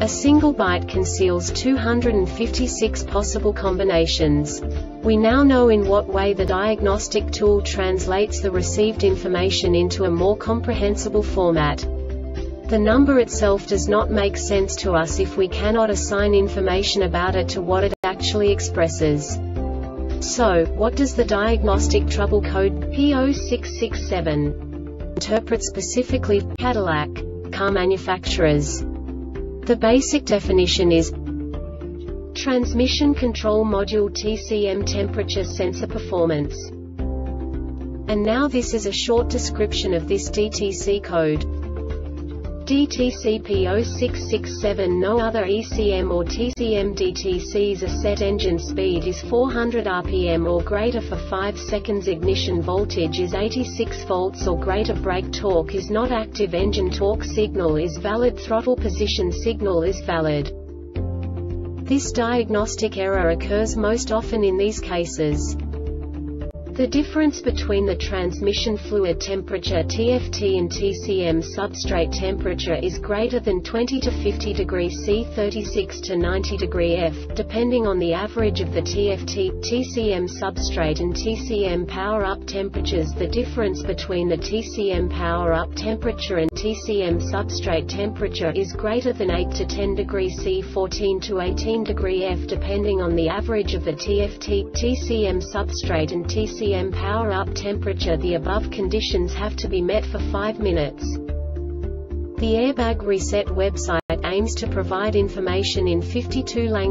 A single byte conceals 256 possible combinations. We now know in what way the diagnostic tool translates the received information into a more comprehensible format. The number itself does not make sense to us if we cannot assign information about it to what it actually expresses. So, what does the diagnostic trouble code P0667 interpret specifically Cadillac car manufacturers? The basic definition is Transmission Control Module TCM Temperature Sensor Performance. And now this is a short description of this DTC code. DTC P0667 No other ECM or TCM DTC's a set engine speed is 400 rpm or greater for 5 seconds. Ignition voltage is 86 volts or greater. Brake torque is not active. Engine torque signal is valid. Throttle position signal is valid. This diagnostic error occurs most often in these cases. The difference between the transmission fluid temperature TFT and TCM substrate temperature is greater than 20 to 50 degrees C 36 to 90 degree F, depending on the average of the TFT, TCM substrate and TCM power-up temperatures. The difference between the TCM power-up temperature and TCM substrate temperature is greater than 8 to 10 degrees C 14 to 18 degree F depending on the average of the TFT, TCM substrate and TCM TCM power-up temperature The above conditions have to be met for 5 minutes. The Airbag Reset website aims to provide information in 52 languages.